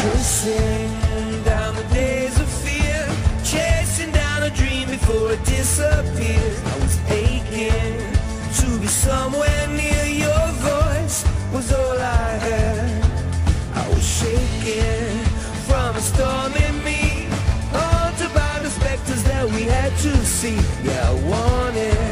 Chasing down the days of fear. Chasing down a dream before it disappears. I was aching to be somewhere near Your voice was all I had I was shaking from a storm in me Haunted by the specters that we had to see. Yeah, I wanted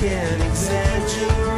can exaggerate.